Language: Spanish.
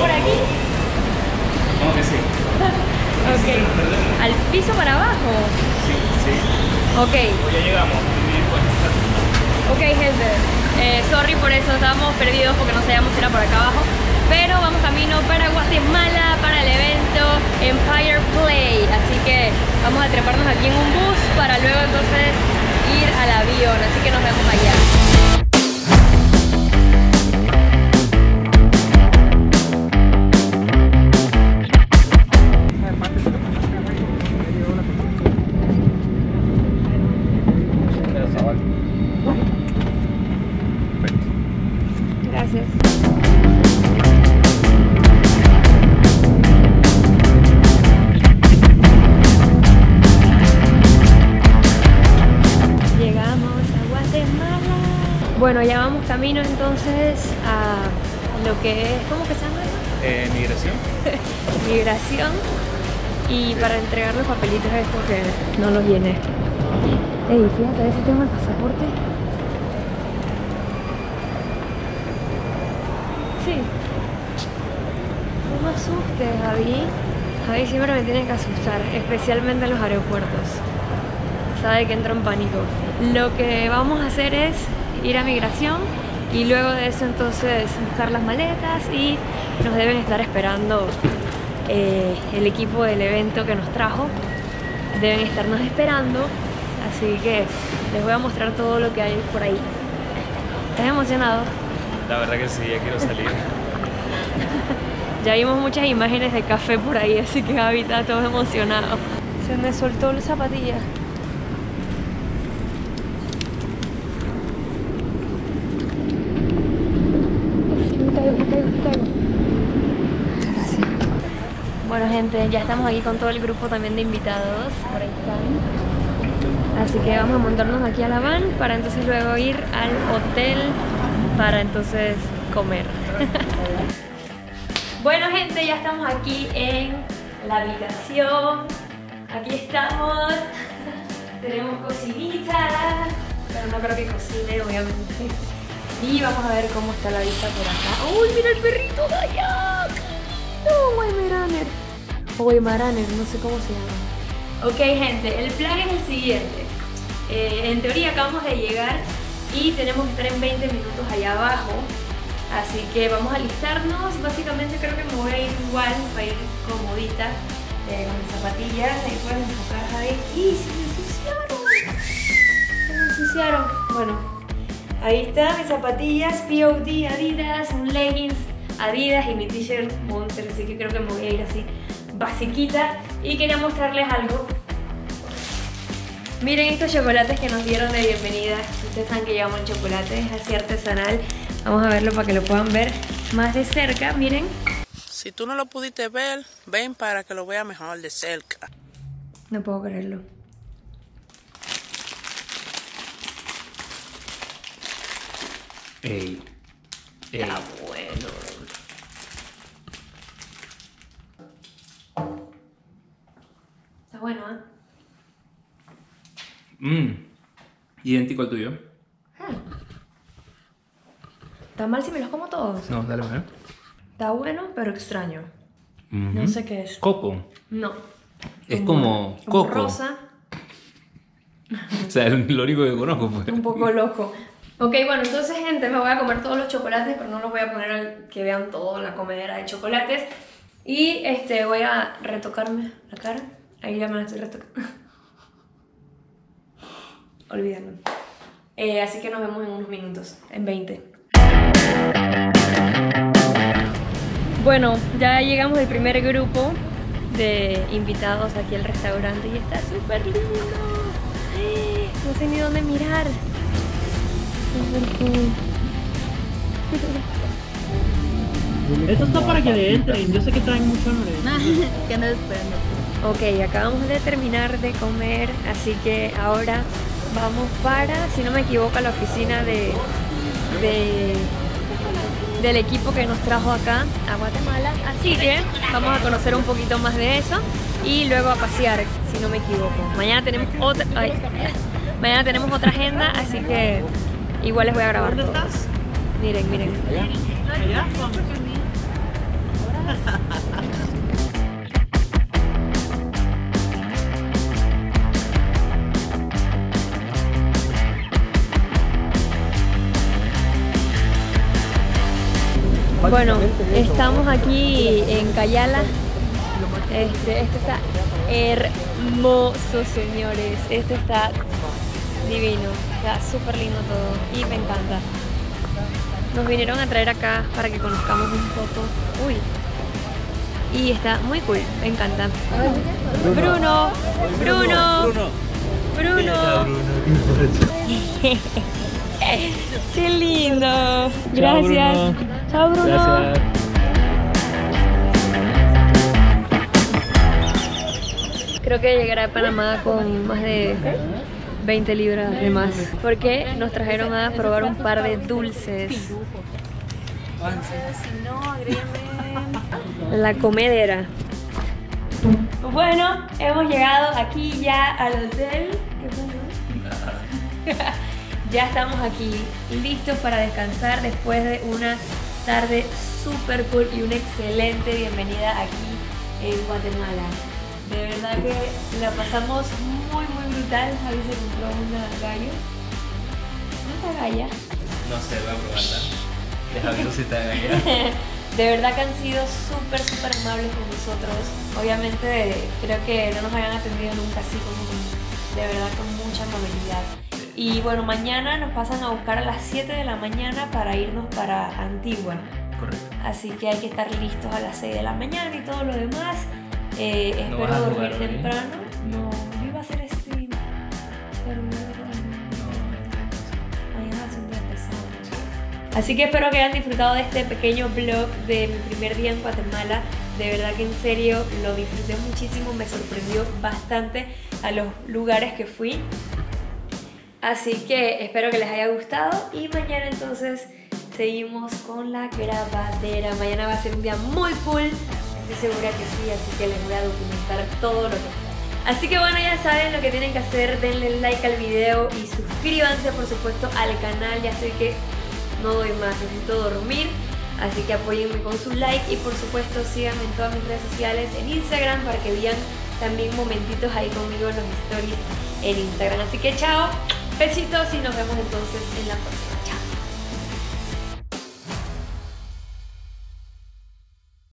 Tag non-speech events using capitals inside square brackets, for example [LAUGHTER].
¿Por aquí? ¿Cómo que sí? [LAUGHS] Ok. ¿Al piso para abajo? Sí, sí. Ok. Pues ya llegamos. Ok, gente. Eh, sorry por eso, estábamos perdidos porque no sabíamos si era por acá abajo. Pero vamos camino para Guatemala para el evento Empire Play. Así que vamos a treparnos aquí en un bus para luego entonces ir al avión. Así que nos vemos allá. Camino entonces a lo que es, ¿cómo que se llama eso? Eh, migración. [LAUGHS] Migración. Y para entregar los papelitos estos que no los llené. Ey, fíjate, a ver si tengo el pasaporte. Sí. No me asustes, Javi. Javi siempre me tiene que asustar, especialmente en los aeropuertos. Sabe que entro en pánico. Lo que vamos a hacer es ir a migración y luego de eso entonces buscar las maletas y nos deben estar esperando eh, el equipo del evento que nos trajo. Deben estarnos esperando, así que les voy a mostrar todo lo que hay por ahí. ¿Estás emocionado? La verdad que sí, ya quiero salir. [LAUGHS] Ya vimos muchas imágenes de café por ahí, así que Javi está todo emocionado. Se me soltó la zapatilla. Gracias. Bueno gente, ya estamos aquí con todo el grupo también de invitados. Por ahí están. Así que vamos a montarnos aquí a la van para entonces luego ir al hotel para entonces comer. [LAUGHS] Bueno gente, ya estamos aquí en la habitación. Aquí estamos. [LAUGHS] Tenemos cocinita, pero no creo que cocine, obviamente. Y vamos a ver cómo está la vista por acá. ¡Uy, mira el perrito de allá! ¡No, Weimaraner! O Weimaraner, no sé cómo se llama. Ok gente, el plan es el siguiente. Eh, en teoría acabamos de llegar y tenemos que estar en 20 minutos allá abajo. Así que vamos a alistarnos. Básicamente creo que me voy a ir igual para ir comodita eh, con mis zapatillas. Ahí pueden enfocar ahí. ¡Y se me ensuciaron! Se me ensuciaron. Bueno, ahí está mis zapatillas POD Adidas, un leggings Adidas y mi t-shirt Monster. Así que creo que me voy a ir así basiquita. Y quería mostrarles algo. Miren estos chocolates que nos dieron de bienvenida. Ustedes saben que llevamos el chocolate, es así artesanal. Vamos a verlo para que lo puedan ver más de cerca. Miren. Si tú no lo pudiste ver, ven para que lo vea mejor de cerca. No puedo creerlo. Ey. Ey. Está bueno. Bueno, ¿eh? Mmm. Idéntico al tuyo. ¿Está mal si me los como todos? No, dale, ver. Está bueno, pero extraño. No sé qué es. Coco. No. Es como como coco. rosa. [LAUGHS] O sea, lo único que conozco pues. Un poco loco. Ok, bueno, entonces gente, me voy a comer todos los chocolates, pero no los voy a poner al que vean todo la comedera de chocolates. Y este, voy a retocarme la cara. Ahí ya me la estoy retocando. Olvídalo. Eh, así que nos vemos en unos minutos, en 20. Bueno, ya llegamos al primer grupo de invitados aquí al restaurante y está súper lindo. No sé ni dónde mirar. Súper cool. Esto está para que le entren. Yo sé que traen mucho hambre. [LAUGHS] que no esperando. Ok, acabamos de terminar de comer, así que ahora vamos para, si no me equivoco, a la oficina de, de- del equipo que nos trajo acá a Guatemala. Así que vamos a conocer un poquito más de eso y luego a pasear, si no me equivoco. Mañana tenemos otra, ay, mañana tenemos otra agenda, así que igual les voy a grabar todos. Miren, miren. Allá. Bueno, estamos aquí en Cayala. Este, esto está hermoso, señores. Esto está divino. Está súper lindo todo y me encanta. Nos vinieron a traer acá para que conozcamos un poco. Uy. Y está muy cool, me encanta. Bruno, Bruno, Bruno. [LAUGHS] Qué lindo. Gracias. Chao, Bruno. Gracias. Creo que llegará a Panamá con más de 20 libras de más. Porque nos trajeron a probar un par de dulces. La comedera. Bueno, hemos llegado aquí ya al hotel. ¿Qué? Ya estamos aquí listos para descansar después de una tarde súper cool y una excelente bienvenida aquí en Guatemala. De verdad que la pasamos muy muy brutal. Javi se compró una gallo. ¿No galla? No sé, voy a probarla. [LAUGHS] Deja ver si está. [LAUGHS] De verdad que han sido súper, súper amables con nosotros. Obviamente creo que no nos habían atendido nunca así como de verdad con mucha amabilidad. Y bueno, mañana nos pasan a buscar a las 7 de la mañana para irnos para Antigua. Correcto. Así que hay que estar listos a las 6 de la mañana y todo lo demás. Eh, ¿No espero dormir jugar hoy? temprano. No, yo iba a hacer stream. Pero no, mañana va a ser un día pesado. Así que espero que hayan disfrutado de este pequeño vlog de mi primer día en Guatemala. De verdad que en serio lo disfruté muchísimo, me sorprendió bastante a los lugares que fui. Así que espero que les haya gustado y mañana entonces seguimos con la grabadera. Mañana va a ser un día muy cool, estoy segura que sí, así que les voy a documentar todo lo que está. Así que bueno, ya saben lo que tienen que hacer, denle like al video y suscríbanse por supuesto al canal, ya sé que no doy más, necesito dormir. Así que apóyenme con su like y por supuesto síganme en todas mis redes sociales, en Instagram para que vean también momentitos ahí conmigo en los stories en Instagram. Así que chao, besitos y nos vemos entonces en la próxima.